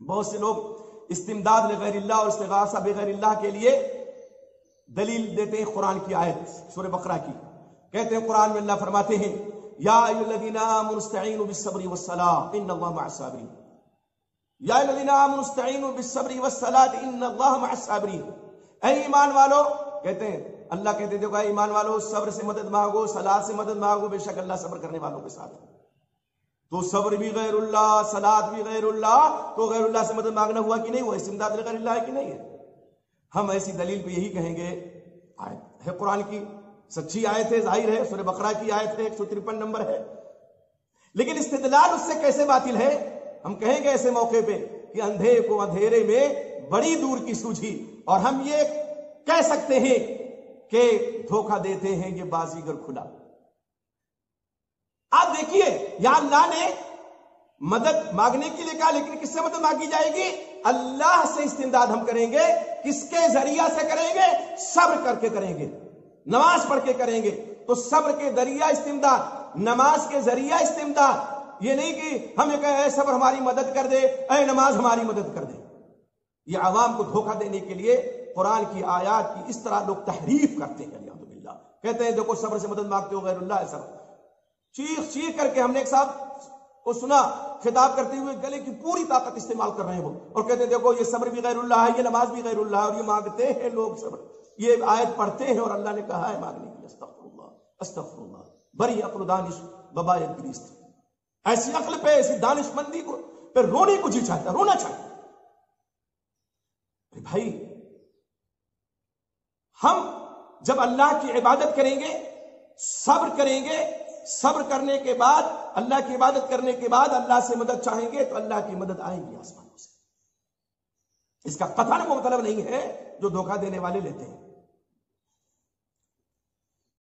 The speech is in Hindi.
बहुत से लोग इस्तिमदाद गैरिल्ला और इस्तेगासा बेगैरिल्ला के लिए दलील देते हैं कुरान की आयत सूर्य बकरा की। कहते हैं कुरान में अल्लाह फरमाते हैं ईमान वालो, कहते हैं, अल्लाह कहते देखो ईमान वालो, सब्र से मदद मांगो सलाह से मदद मांगो, बेशक अल्लाह सब्र करने वालों के साथ है। तो सब्र भी गैरुल्लाह, सलाद भी गैरुल्लाह। तो गैरुल्लाह से मदद मांगना हुआ कि नहीं हुआ इस्तिमदाद है कि नहीं है? हम ऐसी दलील पे यही कहेंगे, आयत है कुरान की। सच्ची आयत है, ज़ाहिर है सूर्य बकरा की आयत है, एक सौ तिरपन नंबर है। लेकिन इस्तेदलाल उससे कैसे बातिल है? हम कहेंगे ऐसे मौके पे कि अंधे को अंधेरे में बड़ी दूर की सूझी। और हम ये कह सकते हैं कि धोखा देते हैं ये बाजीगर खुला। देखिए यहाँ अल्लाह ने मदद मांगने के लिए कहा, लेकिन किससे मदद मांगी जाएगी? अल्लाह से इस्तेदाद हम करेंगे, किसके ज़रिया से करेंगे? सब्र करके करेंगे, नमाज़ पढ़ के करेंगे। तो सब्र के ज़रिया इस्तेदाद नमाज़ के ज़रिया इस्तेदाद ये नहीं कि हम ये कहें सब्र हमारी मदद कर दे, ऐ नमाज़ हमारी मदद कर दे। ये आवाम को धोखा देने के लिए कुरान की आयात की इस तरह लोग तहरीफ करते हैं कहते हैं, देखो, सब्र से मदद मांगते हो, गैरुल्लाह सब्र। चीख चीख करके हमने एक साहब को सुना, खिताब करते हुए गले की पूरी ताकत इस्तेमाल कर रहे हैं वो। और कहते हैं, देखो, ये सब्र भी गैरुल्लाह है, ये नमाज़ भी गैरुल्लाह है, और ये मांगते हैं लोग सब्र। ये आयत पढ़ते हैं और अल्लाह ने कहा है मांगने के लिए दानिश बबायत गिरिस्त। ऐसी अक्ल पे, ऐसी दानिशमंदी को, पे रोने को जी चाहता, रोना चाहता। भाई, हम जब अल्लाह की इबादत करेंगे, सब्र करेंगे सब्र करने के बाद, अल्लाह की इबादत करने के बाद अल्लाह से मदद चाहेंगे तो अल्लाह की मदद आएगी आसमानों से। इसका कथन वो मतलब नहीं है जो धोखा देने वाले लेते हैं।